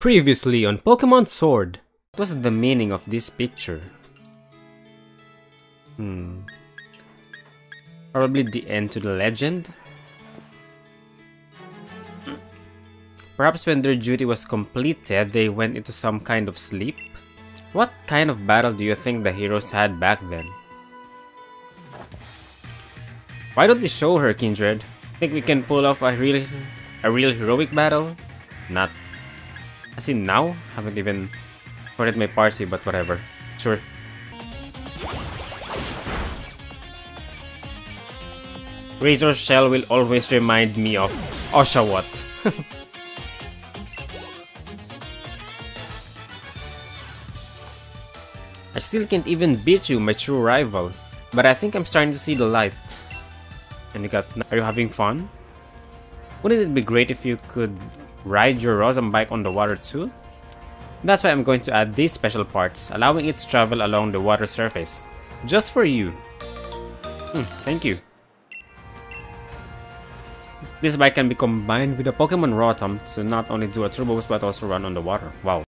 Previously on Pokemon Sword. What was the meaning of this picture? Hmm. Probably the end to the legend? Perhaps when their duty was completed, they went into some kind of sleep? What kind of battle do you think the heroes had back then? Why don't we show her, Kindred? Think we can pull off a real, a real heroic battle? Not. As in now? Haven't even started my Parsi, but whatever. Sure. Razor Shell will always remind me of Oshawott. I still can't even beat you, my true rival. But I think I'm starting to see the light. And you got... Are you having fun? Wouldn't it be great if you could ride your Rotom bike on the water too? That's why I'm going to add these special parts, allowing it to travel along the water surface. Just for you. Hmm, thank you. This bike can be combined with a Pokemon Rotom to not only do a turbo boost but also run on the water. Wow.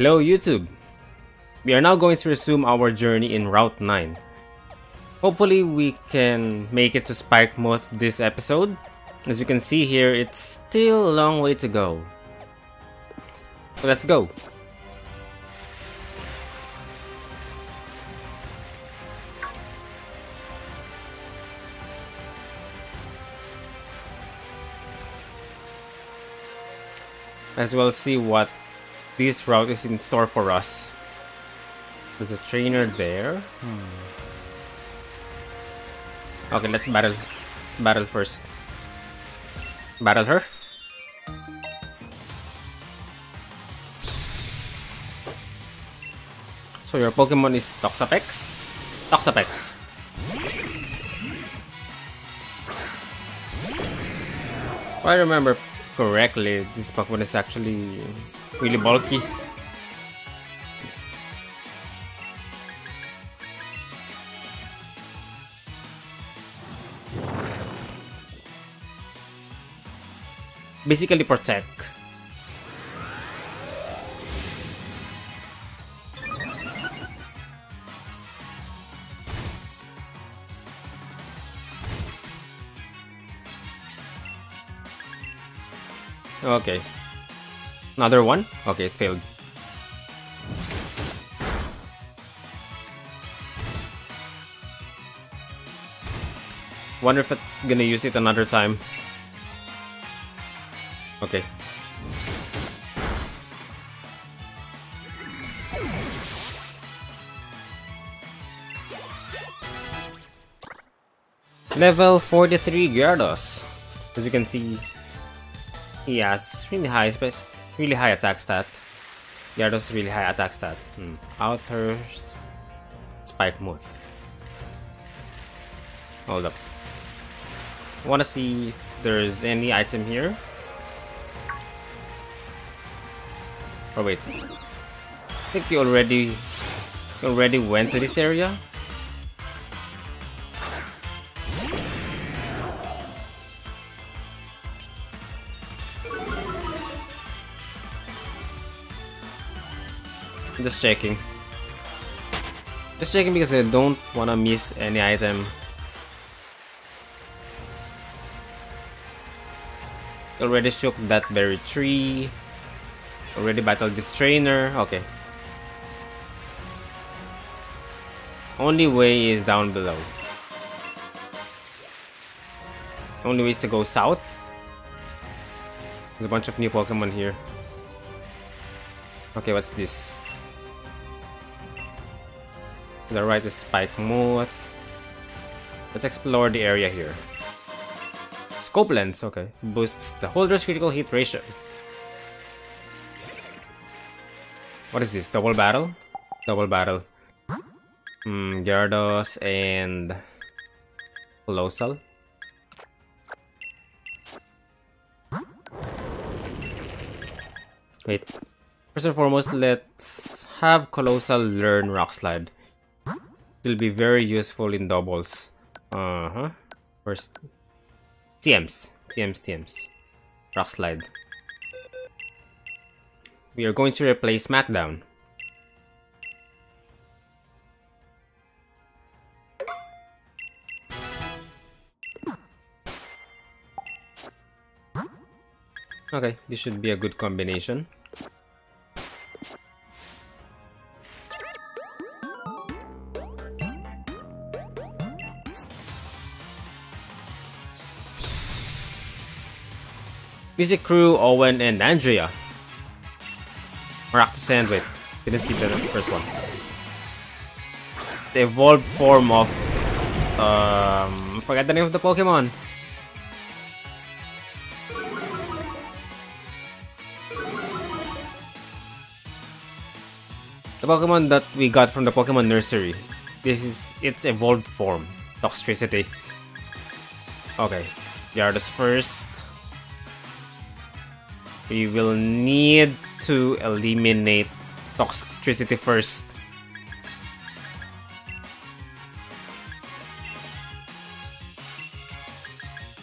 Hello YouTube! We are now going to resume our journey in Route 9. Hopefully we can make it to Spikemuth this episode. As you can see here, it's still a long way to go. So let's go! As well see what this route is in store for us. There's a trainer there. Hmm. Okay, let's battle. Let's battle first. Battle her. So your Pokemon is Toxapex? Toxapex. If I remember correctly, this Pokemon is actually really bulky. Basically protect. Okay. Another one? Okay, it failed. Wonder if it's gonna use it another time. Okay. Level 43 Gyarados. As you can see, he has really high space really high attack stat. Yeah, Gyarados really high attack stat. Hmm. spike Spikemuth. Hold up. Wanna see if there's any item here? Oh wait. I think you already already went to this area? Just checking. Just checking because I don't wanna miss any item. Already shook that berry tree. Already battled this trainer. Okay. Only way is down below. Only way is to go south. There's a bunch of new Pokemon here. Okay, what's this? The right is Spikemuth. Let's explore the area here. Scope lens, okay. Boosts the holder's critical hit ratio. What is this? Double battle? Double battle. Hmm, Gyarados and Coalossal. Wait. First and foremost, let's have Coalossal learn Rock Slide. It'll be very useful in doubles. Uh-huh. First. TMs. TMs, TMs. Rock Slide. We are going to replace SmackDown. Okay, this should be a good combination. Music Crew, Owen, and Andrea. Maractus Sandwich. Didn't see the first one. The evolved form of... Um, forget the name of the Pokemon. The Pokemon that we got from the Pokemon Nursery. This is its evolved form. Toxtricity. Okay. Gyarados first. We will need to eliminate Toxtricity first.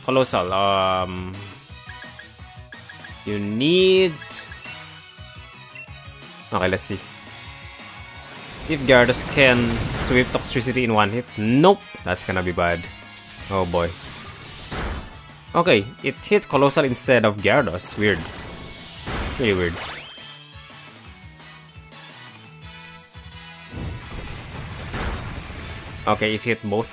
Coalossal, um... You need... Okay, let's see. If Gyarados can sweep Toxtricity in one hit. Nope, that's gonna be bad. Oh boy. Okay, it hit Coalossal instead of Gyarados. Weird. Pretty weird. Okay, it hit both.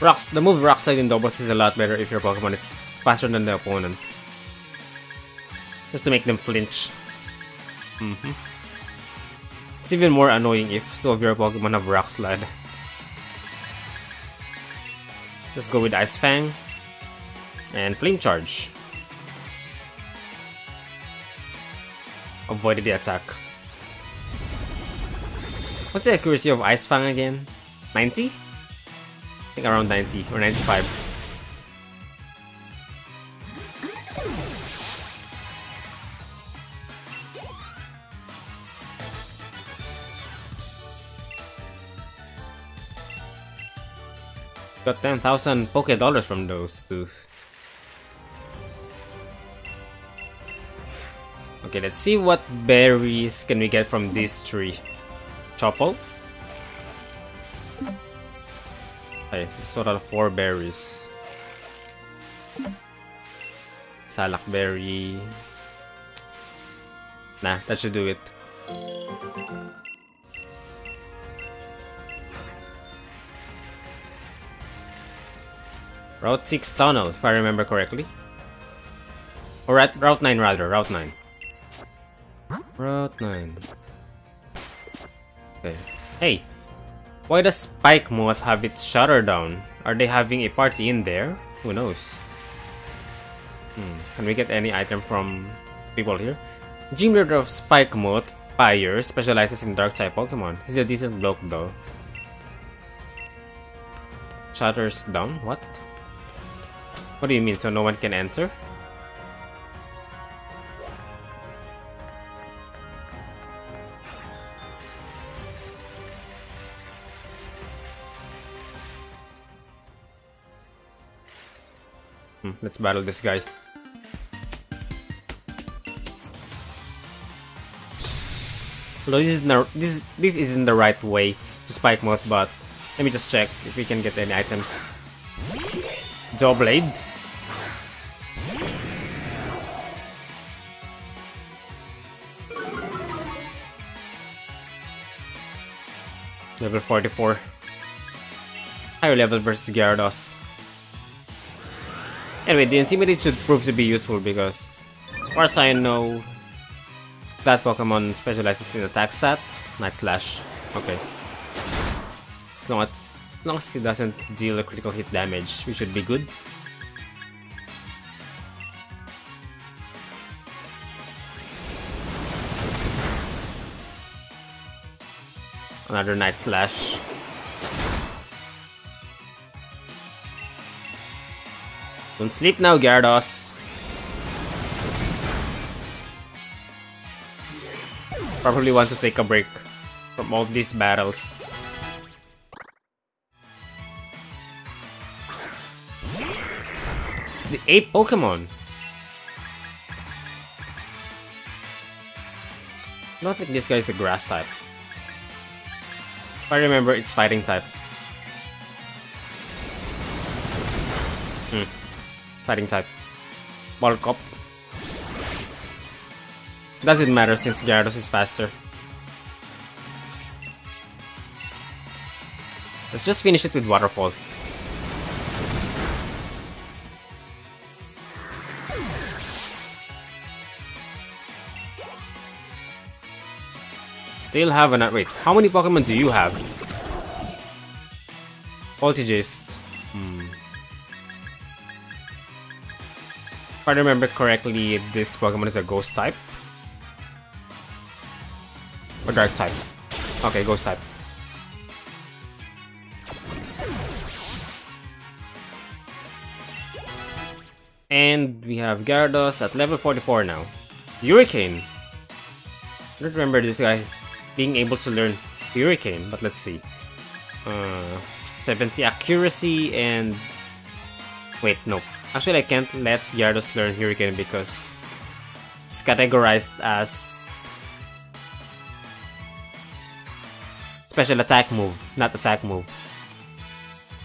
Rocks, the move Rock Slide in doubles is a lot better if your Pokemon is faster than the opponent. Just to make them flinch. Mm -hmm. It's even more annoying if two of your Pokemon have Rock Slide. Just go with Ice Fang and Flame Charge. Avoided the attack. What's the accuracy of Ice Fang again? 90? I think around 90 or 95. Got 10,000 Poké Dollars from those two. Okay, let's see what berries can we get from this tree. Chopo? Okay, sort of four berries. Salac berry. Nah, that should do it. Route 6 tunnel, if I remember correctly. Or at Route 9 rather, Route 9. Route 9. Okay. Hey, why does Spikemuth have its shutter down? Are they having a party in there? Who knows? Hmm. Can we get any item from people here? Gym leader of Spikemuth, Piers, specializes in dark type Pokemon. He's a decent bloke though. Shutters down? What? What do you mean, so no one can enter? Hmm, let's battle this guy. Although this is not this this isn't the right way to Spikemuth, but let me just check if we can get any items. Jaw Level 44. Higher level versus Gyarados. Anyway, the Intimidate should prove to be useful because, as far as I know, that Pokemon specializes in attack stat, Night Slash. Okay. As long as, as long as he doesn't deal a critical hit damage, we should be good. Another Night Slash. Don't sleep now, Gyarados. Probably want to take a break from all these battles. It's the 8 Pokemon. Don't think this guy is a grass type. I remember, it's fighting type. Hmm. Fighting type. Bulk up. Doesn't matter since Gyarados is faster. Let's just finish it with Waterfall. Still have an wait. How many Pokemon do you have? Poltergeist. Hmm. If I remember correctly, this Pokemon is a Ghost type. Or Dark type. Okay, Ghost type. And we have Gyarados at level 44 now. Hurricane. I don't remember this guy being able to learn Hurricane, but let's see. Uh, 70 accuracy and... Wait, no. Actually, I can't let Gyarados learn Hurricane because it's categorized as special attack move, not attack move.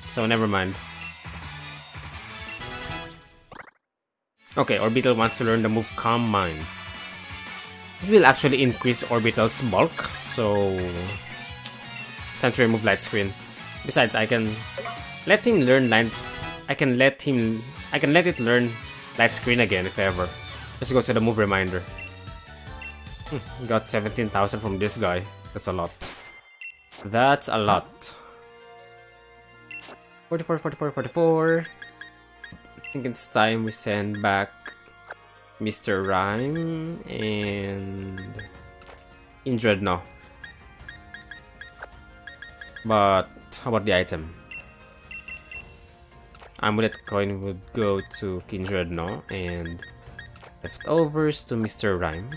So never mind. Okay, Orbeetle wants to learn the move Calm Mind. This will actually increase Orbeetle's bulk, so... Time to remove Light Screen. Besides, I can let him learn Light... I can let him... I can let it learn Light Screen again if ever. Let's go to the move reminder. Hmm, got 17,000 from this guy. That's a lot. That's a lot. 44, 44, 44. I think it's time we send back Mr. Rime and now. But how about the item? Amulet coin would go to no and leftovers to Mr. Rime.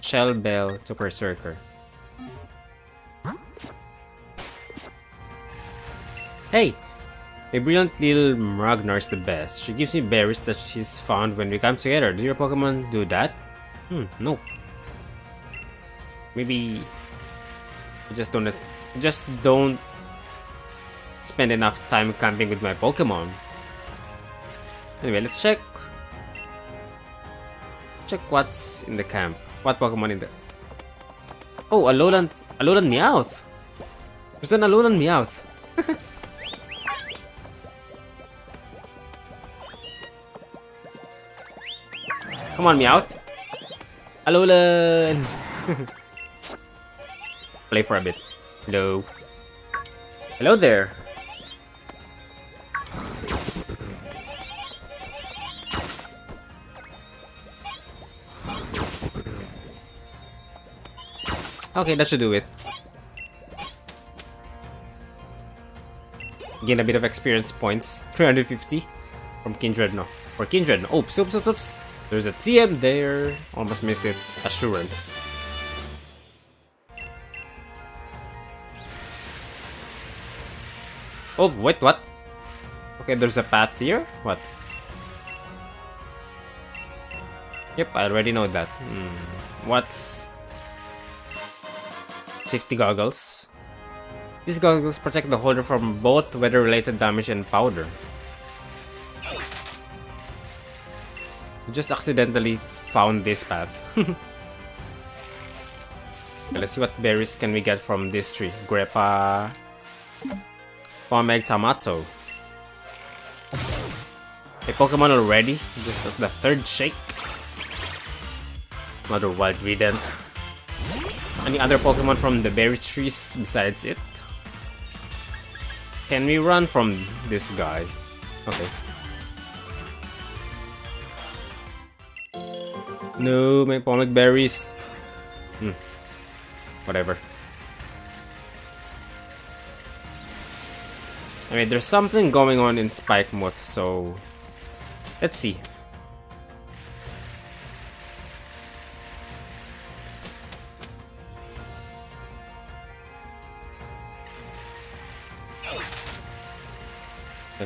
Shell Bell to Berserker. Hey! My brilliant little Ragnar is the best. She gives me berries that she's found when we come together. Do your Pokemon do that? Hmm, no. Maybe I just don't I just don't spend enough time camping with my Pokemon. Anyway, let's check check what's in the camp. What Pokemon in the Oh, Alolan Alolan Meowth! There's an Alolan Meowth! Come on, Meowth. Alolan! Play for a bit. Hello. Hello there. Okay, that should do it. Gain a bit of experience points. 350 from Kindred, no. For Kindred, no. Oops, oops, oops, oops. There's a TM there. Almost missed it. Assurance. Oh, wait, what? Okay, there's a path here? What? Yep, I already know that. Hmm. What's... Safety goggles. These goggles protect the holder from both weather-related damage and powder. Just accidentally found this path. okay, let's see what berries can we get from this tree. Grepa... Pomeg Tamato. A Pokemon already? This is the third shake. Another wild Redent. Any other Pokemon from the berry trees besides it? Can we run from this guy? Okay. No, my Pomeg berries. Hmm. Whatever. I mean, there's something going on in Spikemuth, so... Let's see.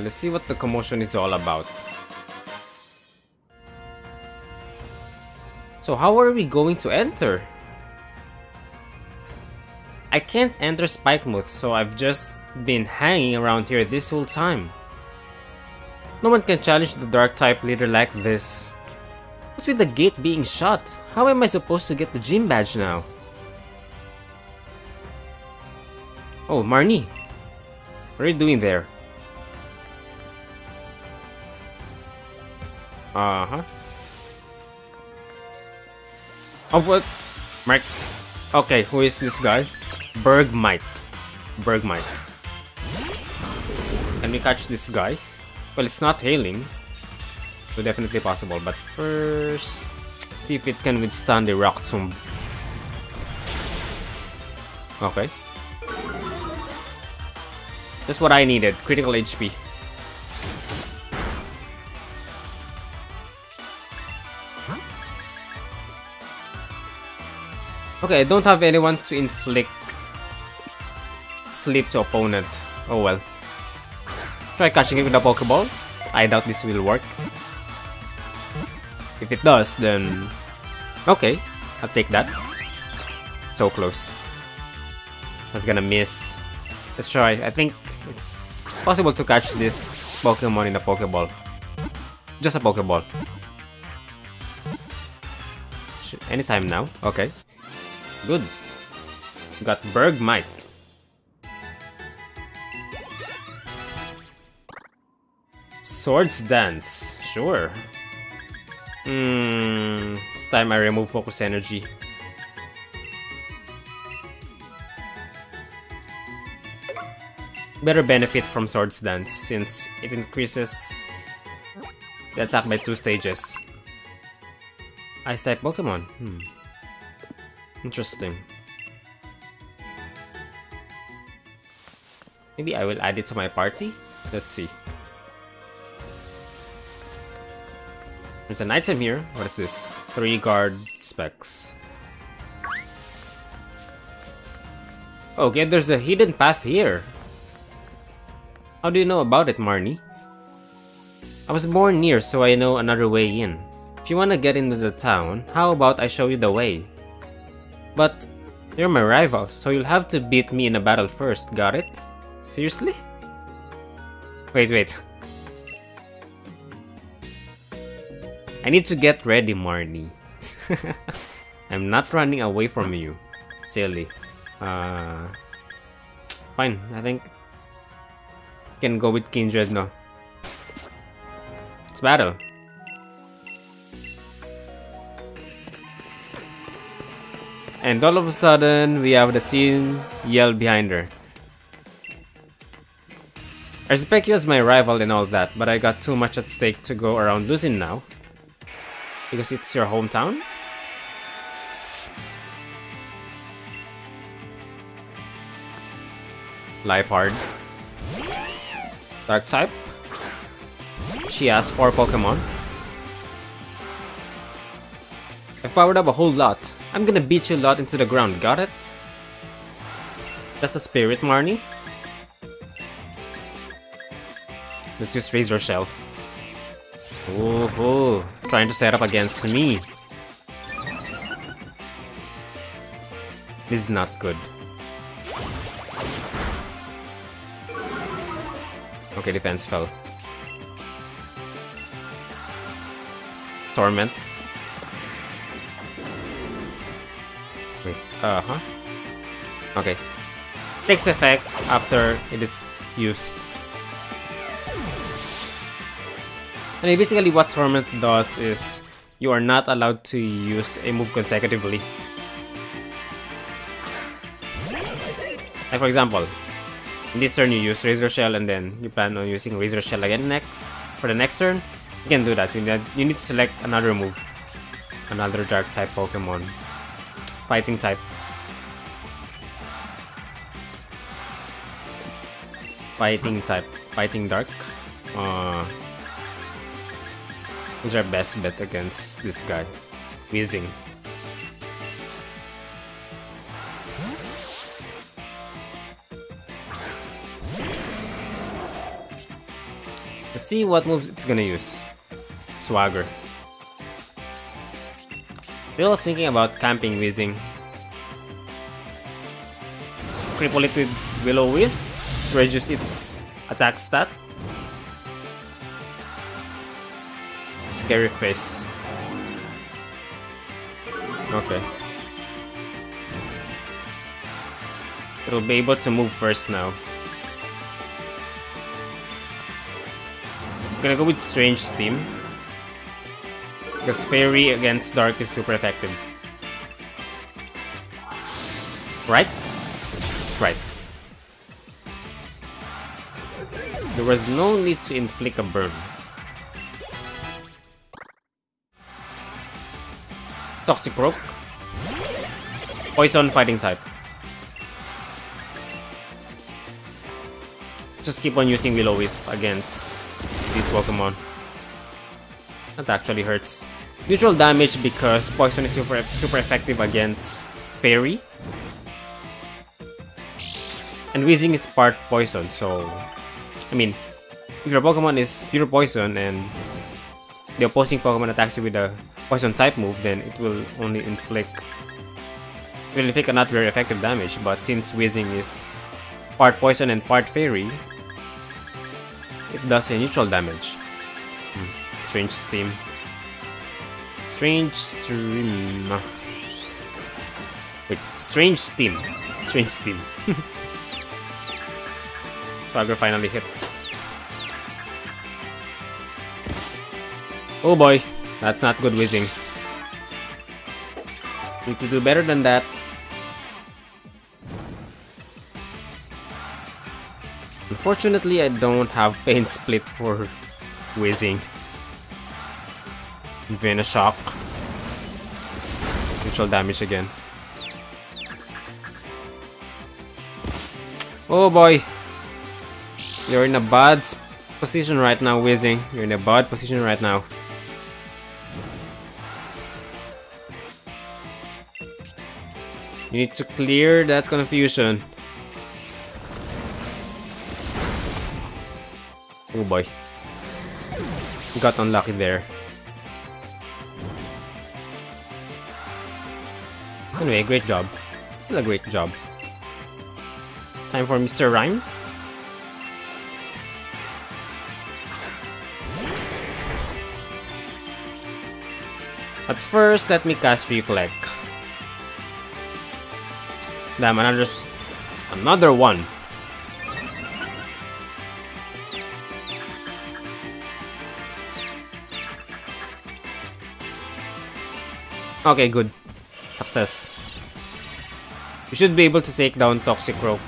let's see what the commotion is all about. So how are we going to enter? I can't enter Spike Spikemuth, so I've just been hanging around here this whole time. No one can challenge the dark type leader like this. What's with the gate being shut? How am I supposed to get the gym badge now? Oh, Marnie. What are you doing there? Uh-huh. Oh, what? Mark. Okay, who is this guy? Bergmite. Bergmite. Can we catch this guy? Well, it's not hailing. So definitely possible, but first... See if it can withstand the rock tomb. Okay. That's what I needed. Critical HP. Okay, I don't have anyone to inflict sleep to opponent. Oh well. Try catching it with a Pokeball. I doubt this will work. If it does, then... Okay, I'll take that. So close. Was gonna miss. Let's try. I think it's possible to catch this Pokemon in a Pokeball. Just a Pokeball. Anytime now. Okay. Good. Got Bergmite. Swords Dance. Sure. Hmm. It's time I remove focus energy. Better benefit from Swords Dance since it increases the attack by two stages. Ice type Pokemon. Hmm. Interesting. Maybe I will add it to my party? Let's see. There's an item here. What is this? Three guard specs. Oh, okay, there's a hidden path here. How do you know about it, Marnie? I was born near, so I know another way in. If you wanna get into the town, how about I show you the way? But you're my rival, so you'll have to beat me in a battle first, got it? Seriously? Wait, wait. I need to get ready, Marnie. I'm not running away from you. Silly. Uh, fine, I think can go with Kindred now. It's battle. And all of a sudden, we have the team yell behind her. I respect you as my rival and all that, but I got too much at stake to go around losing now. Because it's your hometown? Liepard. Dark type. She has 4 Pokemon. I've powered up a whole lot. I'm gonna beat you a lot into the ground, got it? That's the spirit, Marnie. Let's just raise yourself. Oh ooh, trying to set up against me. This is not good. Okay, defense fell. Torment. Uh-huh. Okay. Takes effect after it is used. And basically what Torment does is you are not allowed to use a move consecutively. Like for example, in this turn you use Razor Shell and then you plan on using Razor Shell again next for the next turn. You can do that. You need, you need to select another move. Another dark type Pokemon. Fighting type. Fighting type. Fighting dark. Uh, who's our best bet against this guy? Weezing. Let's see what moves it's gonna use. Swagger. Still thinking about camping Weezing. Cripple it with Will-O-Wisp. Reduce its attack stat. Scary face. Okay. It'll be able to move first now. gonna go with Strange Steam. Because Fairy against Dark is super effective. Right. There was no need to inflict a burn. Toxicroak. Poison fighting type. Let's just keep on using Will-O-Wisp against these Pokemon. That actually hurts. Neutral damage because Poison is super, super effective against Fairy. And Weezing is part Poison, so... I mean, if your Pokemon is pure Poison and the opposing Pokemon attacks you with a Poison type move, then it will only inflict... Will inflict a not very effective damage, but since Weezing is part Poison and part Fairy, it does a neutral damage. Hmm. Strange Steam. Strange Stream. Wait, Strange Steam. Strange Steam. Swagger finally hit. Oh boy, that's not good Weezing. Need to do better than that. Unfortunately, I don't have Pain Split for whizzing. Weezing. Venoshock. Neutral damage again. Oh boy! You're in a bad position right now, Weezing. You're in a bad position right now. You need to clear that confusion. Oh boy. Got unlucky there. Anyway, great job. Still a great job. Time for Mr. Rime. But first, let me cast Reflect. Damn, another, another one. Okay, good. Success. We should be able to take down Toxicroak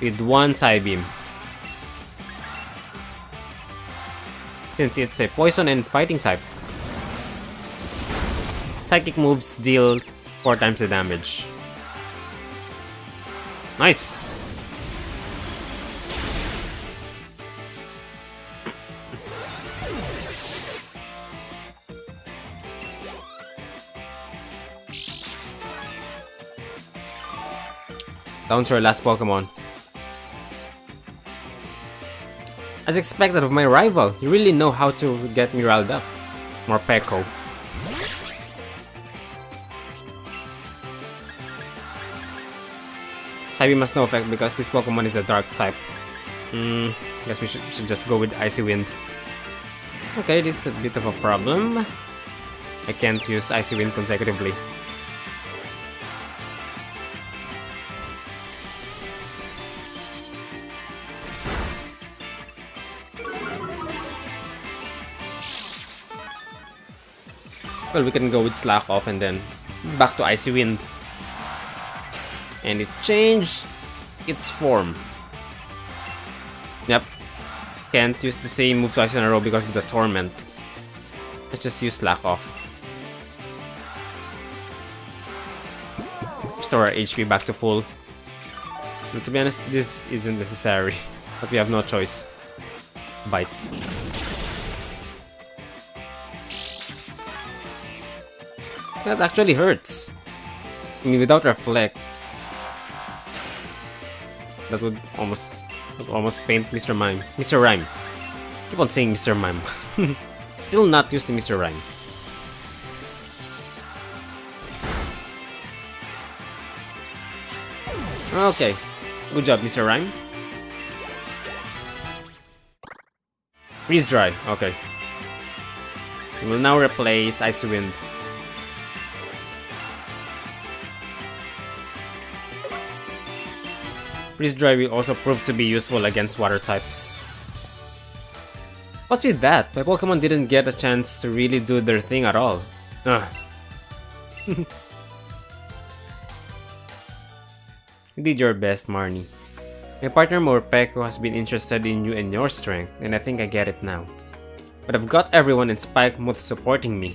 with one Psybeam. Since it's a poison and fighting type. Psychic moves deal 4 times the damage. Nice! Down to our last Pokemon. As expected of my rival, you really know how to get me riled up. Morpeko. Psybeam must no effect because this Pokemon is a dark type. Hmm, guess we should, should just go with Icy Wind. Okay, this is a bit of a problem. I can't use Icy Wind consecutively. Well, we can go with Slack Off and then back to Icy Wind. And it changed its form. Yep. Can't use the same move twice in a row because of the Torment. Let's just use Slack Off. Restore our HP back to full. And to be honest, this isn't necessary. But we have no choice. Bite. That actually hurts. I mean, without Reflect, that would almost would almost faint Mr. Mime. Mr. Rime. Keep on saying Mr. Mime. Still not used to Mr. Rime. Okay. Good job, Mr. Rime. Freeze Dry. Okay. We will now replace Ice Wind. Freeze Dry will also prove to be useful against water types. What's with that? My Pokemon didn't get a chance to really do their thing at all. Ugh. you did your best, Marnie. My partner Morpeko has been interested in you and your strength, and I think I get it now. But I've got everyone in Spikemuth supporting me.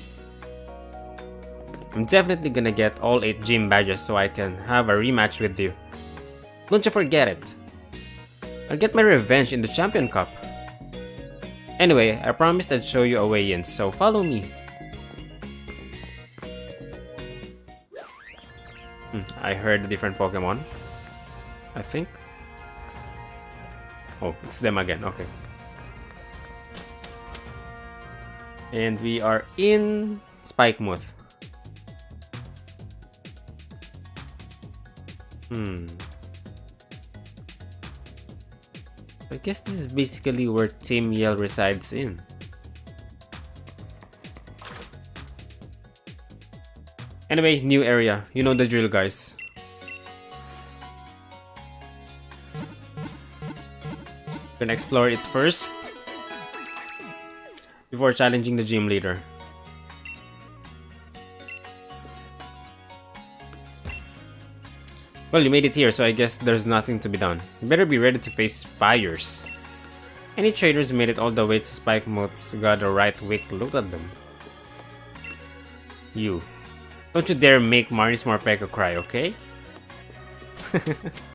I'm definitely gonna get all 8 gym badges so I can have a rematch with you. Don't you forget it. I'll get my revenge in the Champion Cup. Anyway, I promised I'd show you a way in, so follow me. Hmm, I heard a different Pokemon. I think. Oh, it's them again, okay. And we are in Spikemuth. Hmm. I guess this is basically where Team Yell resides in. Anyway, new area. You know the drill, guys. Gonna explore it first before challenging the gym leader. Well, you made it here, so I guess there's nothing to be done. You better be ready to face Spires. Any traders made it all the way to Spikemuth's got a right to look at them. You. Don't you dare make Marnie's Morpeko cry, okay?